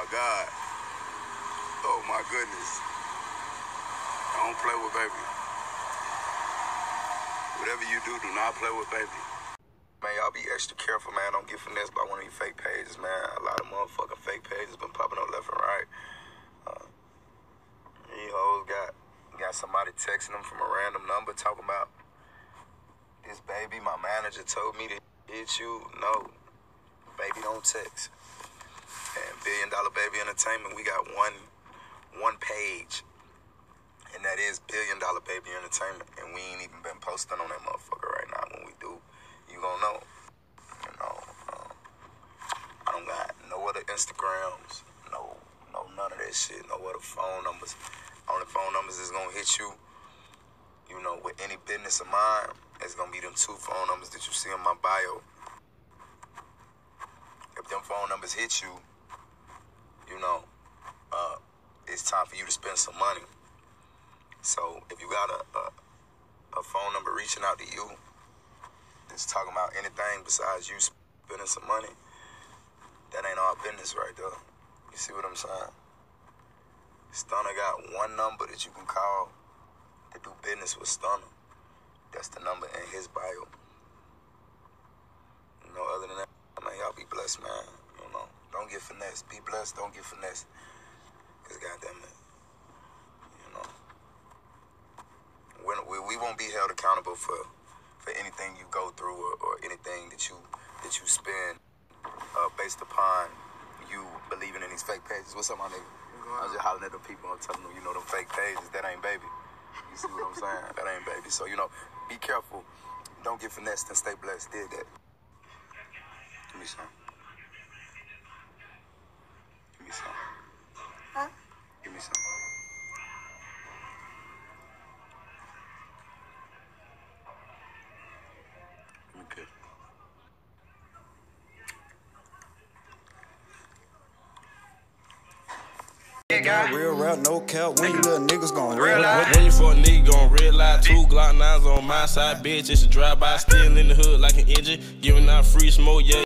my God. Oh my goodness. I don't play with baby. Whatever you do, do not play with baby. Man, y'all be extra careful, man. Don't get finessed by one of these fake pages, man. A lot of motherfucking fake pages been popping up left and right. Uh, these hoes got got somebody texting them from a random number talking about this baby. My manager told me to hit you. No, baby, don't text. And Dollar Baby Entertainment, we got one one page, and that is Billion Dollar Baby Entertainment, and we ain't even been posting on that motherfucker right now. When we do, you gonna know. You know, um, I don't got no other Instagrams, no, no none of that shit, no other phone numbers. Only phone numbers is gonna hit you. You know, with any business of mine, it's gonna be them two phone numbers that you see in my bio. If them phone numbers hit you, you know, uh, it's time for you to spend some money. So if you got a, a, a phone number reaching out to you that's talking about anything besides you spending some money, that ain't our business right there. You see what I'm saying? Stunna got one number that you can call to do business with Stunna. That's the number in his bio. You know, other than that, man, y'all be blessed, man. You know, don't get finessed. Be blessed, don't get finessed. Cause goddamn it, you know, we, we won't be held accountable for for anything you go through or, or anything that you that you spend uh, based upon you believing in these fake pages. What's up, my nigga? I was just hollering at the people. I'm telling them, you know, them fake pages. That ain't baby. You see what I'm saying? That ain't baby. So you know, be careful. Don't get finessed and stay blessed. Did that. Give me some. Give me some. Huh? Give me some. Give me good. Real rap, no cap. When you little niggas gon' When, realize. when you for a nigga gon' realize two Glock 9s on my side, bitch. It's a drive by, still in the hood like an engine. Giving out free smoke, yeah.